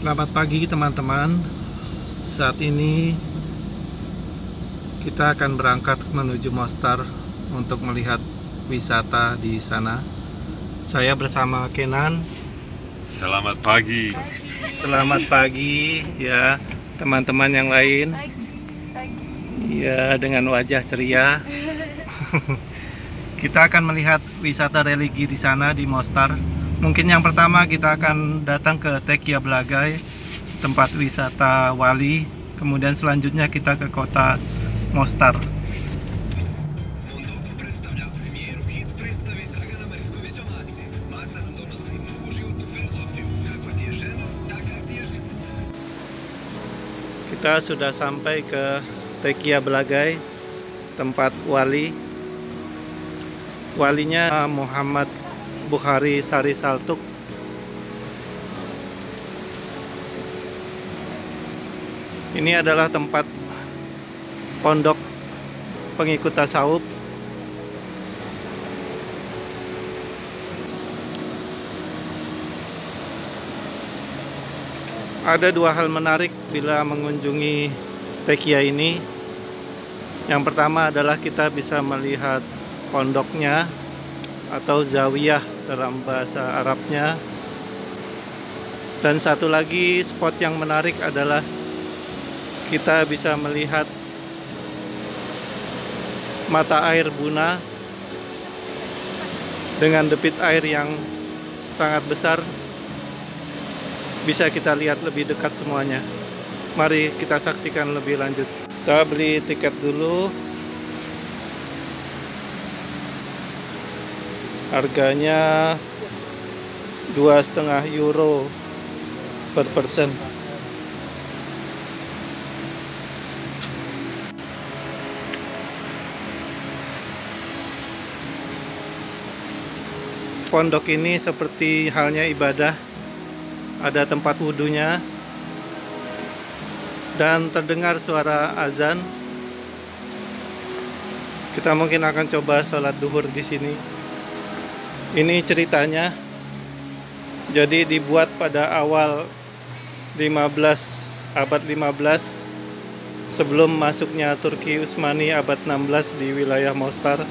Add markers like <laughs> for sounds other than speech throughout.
Selamat pagi teman-teman. Saat ini kita akan berangkat menuju Mostar untuk melihat wisata di sana. Saya bersama Kenan. Selamat pagi. Selamat pagi ya teman-teman yang lain. Ya dengan wajah ceria. <laughs> kita akan melihat wisata religi di sana di Mostar. Mungkin yang pertama kita akan datang ke Tekia Belagai, tempat wisata wali. Kemudian selanjutnya kita ke kota Mostar. Kita sudah sampai ke Tekia Belagai, tempat wali. Walinya Muhammad Bukhari Sari Saltuk. Ini adalah tempat pondok pengikut tasawuf. Ada dua hal menarik bila mengunjungi Tekia ini. Yang pertama adalah kita bisa melihat pondoknya atau zawiyah dalam bahasa Arabnya. Dan satu lagi spot yang menarik adalah kita bisa melihat mata air Buna dengan debit air yang sangat besar bisa kita lihat lebih dekat semuanya. Mari kita saksikan lebih lanjut. Kita beli tiket dulu. Harganya dua setengah euro per person. Pondok ini seperti halnya ibadah ada tempat wudhunya dan terdengar suara azan. Kita mungkin akan coba sholat duhur di sini. Ini ceritanya. Jadi dibuat pada awal 15 abad 15 sebelum masuknya Turki Utsmani abad 16 di wilayah Mostar.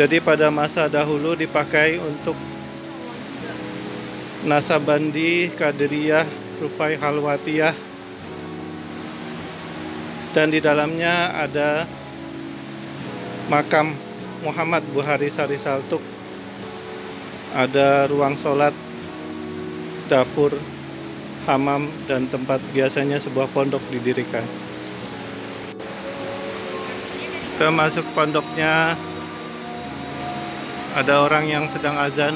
Jadi pada masa dahulu dipakai untuk Nasabandi, Kaderiyah, Rufai Halwatiyah dan di dalamnya ada makam Muhammad Buhari Sari Saltuk ada ruang sholat dapur hamam dan tempat biasanya sebuah pondok didirikan. Kita masuk pondoknya ada orang yang sedang azan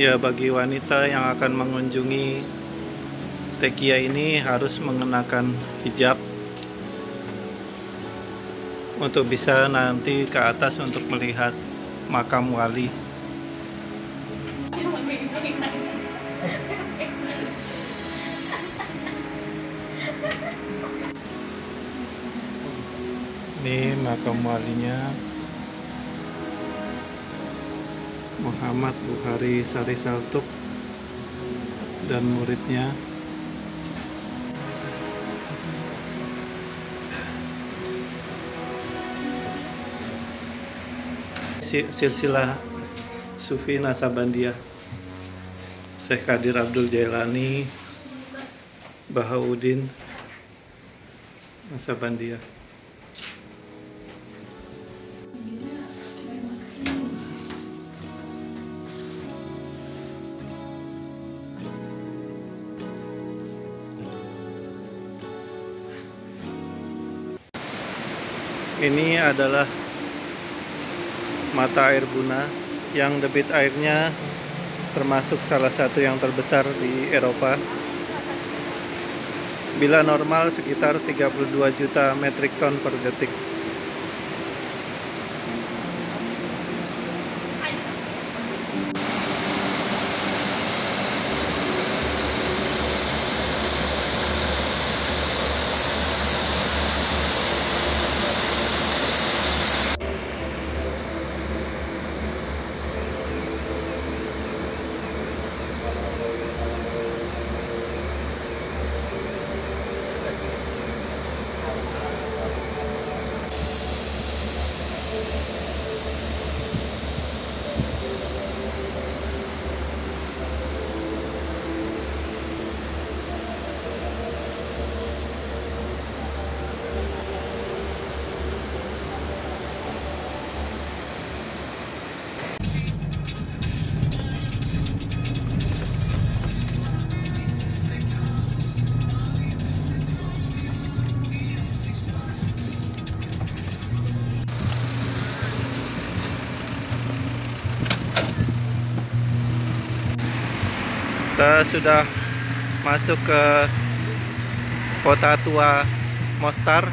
Ya bagi wanita yang akan mengunjungi Tekia ini harus mengenakan hijab untuk bisa nanti ke atas untuk melihat makam wali. Ini makam walinya Muhammad Bukhari Sari Saltuk dan muridnya. Si- silsilah Sufi Nasabandiyah Syekh Kadir Abdul Jailani Bahauddin Nasabandiyah Ini adalah mata air Buna yang debit airnya termasuk salah satu yang terbesar di Eropa. Bila normal sekitar 32 juta metrik ton per detik. Kita sudah masuk ke kota tua Mostar.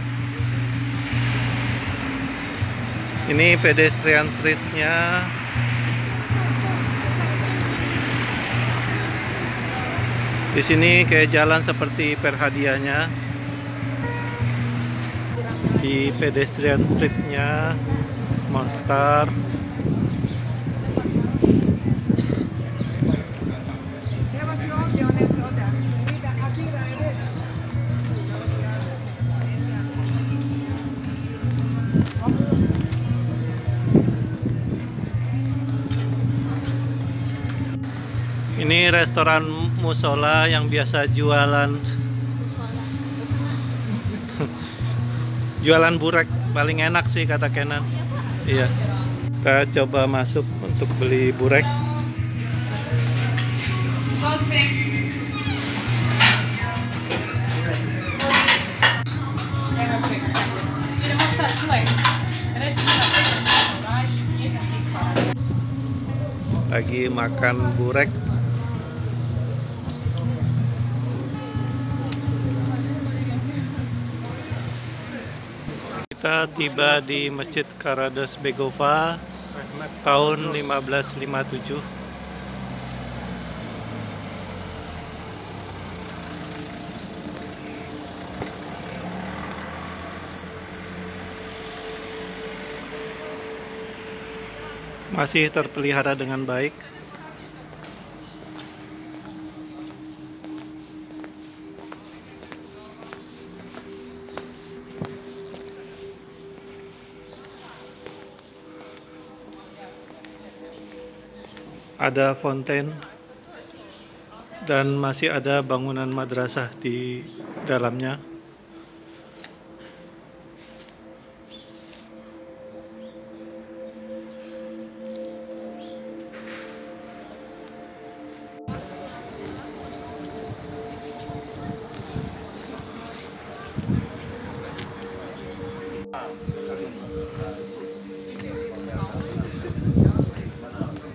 Ini pedestrian streetnya. Di sini kayak jalan seperti perhadiahnya. Di pedestrian streetnya Mostar. Restoran musola yang biasa jualan <laughs> jualan burek paling enak sih kata Kenan. Iya. Kita coba masuk untuk beli burek. Lagi makan burek. Kita tiba di Masjid Karados Begova tahun 1557. Masih terpelihara dengan baik. Ada fonten dan masih ada bangunan madrasah di dalamnya.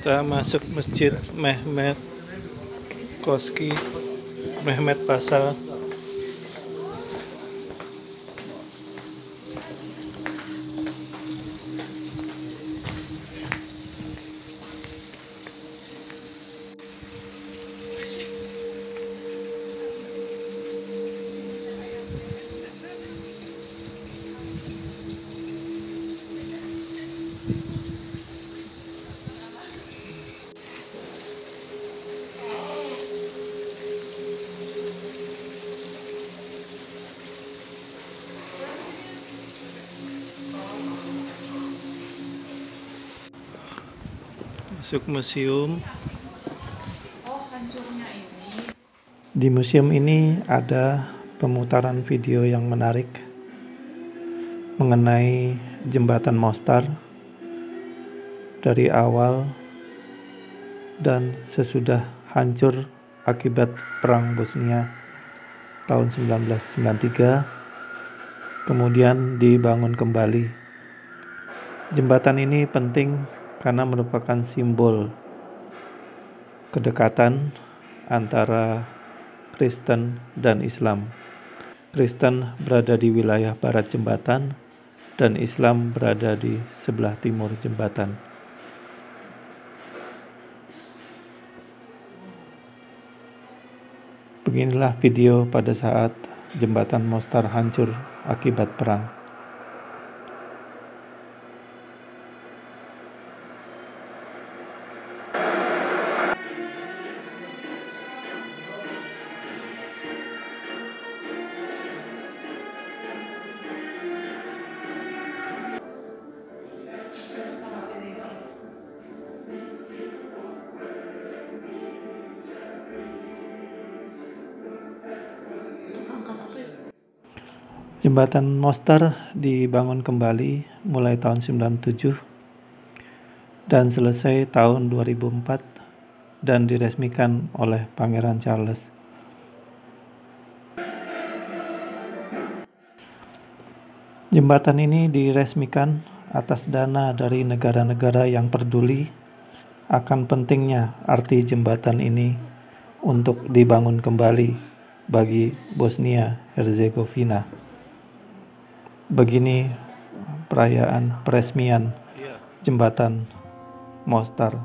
Kita masuk Masjid Mehmet Koski Mehmet Pasal masuk museum Oh, hancurnya ini. Di museum ini ada pemutaran video yang menarik mengenai jembatan Mostar dari awal dan sesudah hancur akibat perang Bosnia tahun 1993 kemudian dibangun kembali. Jembatan ini penting karena merupakan simbol kedekatan antara Kristen dan Islam. Kristen berada di wilayah barat jembatan dan Islam berada di sebelah timur jembatan. Beginilah video pada saat jembatan Mostar hancur akibat perang. Jembatan Mostar dibangun kembali mulai tahun 97 dan selesai tahun 2004 dan diresmikan oleh Pangeran Charles. Jembatan ini diresmikan atas dana dari negara-negara yang peduli akan pentingnya arti jembatan ini untuk dibangun kembali bagi Bosnia Herzegovina. Begini perayaan peresmian jembatan Mostar.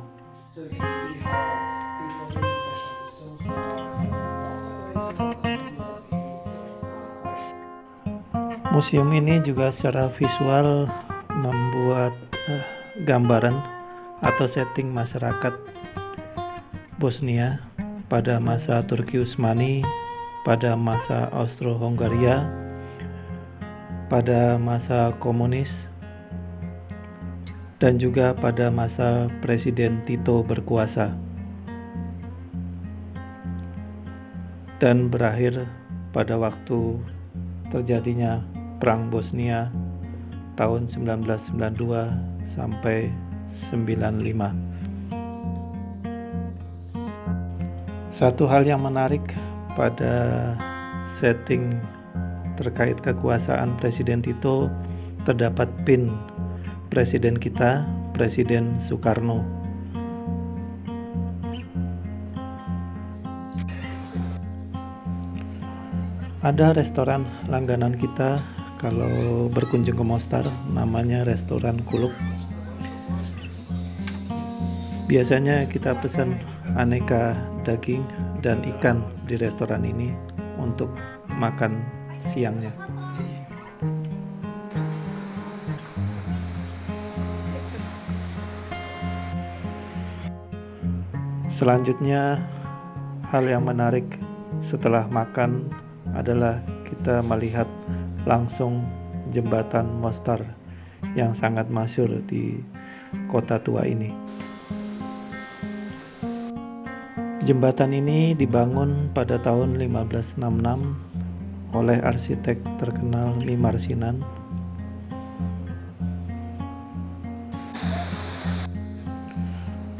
Museum ini juga secara visual membuat uh, gambaran atau setting masyarakat Bosnia pada masa Turki Utsmani, pada masa Austro-Hongaria, pada masa komunis dan juga pada masa Presiden Tito berkuasa dan berakhir pada waktu terjadinya Perang Bosnia tahun 1992 sampai 95. Satu hal yang menarik pada setting terkait kekuasaan Presiden Tito terdapat pin Presiden kita, Presiden Soekarno. Ada restoran langganan kita kalau berkunjung ke Mostar, namanya restoran Kuluk. Biasanya kita pesan aneka daging dan ikan di restoran ini untuk makan siangnya. Selanjutnya, hal yang menarik setelah makan adalah kita melihat langsung jembatan Mostar yang sangat masyur di kota tua ini. Jembatan ini dibangun pada tahun 1566 oleh arsitek terkenal Mimar Sinan.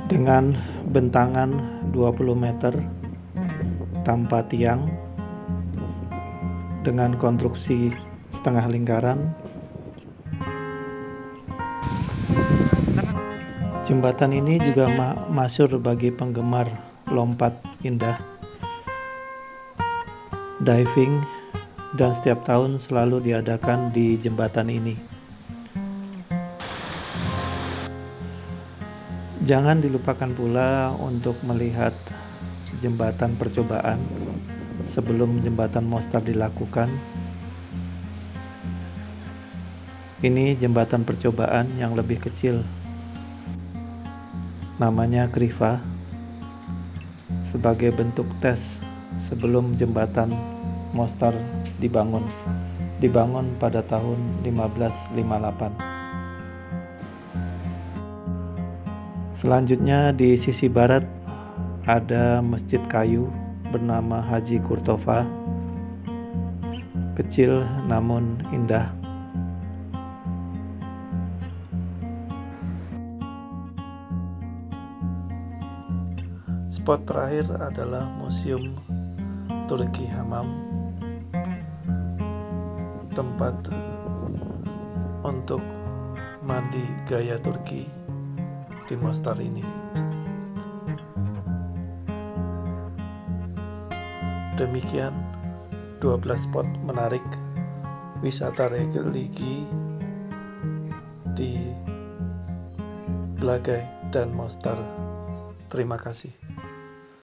Dengan bentangan 20 meter tanpa tiang dengan konstruksi setengah lingkaran Jembatan ini juga ma masyur bagi penggemar lompat indah, diving, dan setiap tahun selalu diadakan di jembatan ini. Jangan dilupakan pula untuk melihat jembatan percobaan sebelum jembatan Mostar dilakukan. Ini jembatan percobaan yang lebih kecil. Namanya Kriva sebagai bentuk tes sebelum jembatan Mostar dibangun dibangun pada tahun 1558. Selanjutnya di sisi barat ada masjid kayu bernama Haji Kurtova. Kecil namun indah. Spot terakhir adalah Museum Turki Hamam tempat untuk mandi gaya Turki di Mostar ini. Demikian 12 spot menarik wisata religi di Blagai dan Mostar. Terima kasih.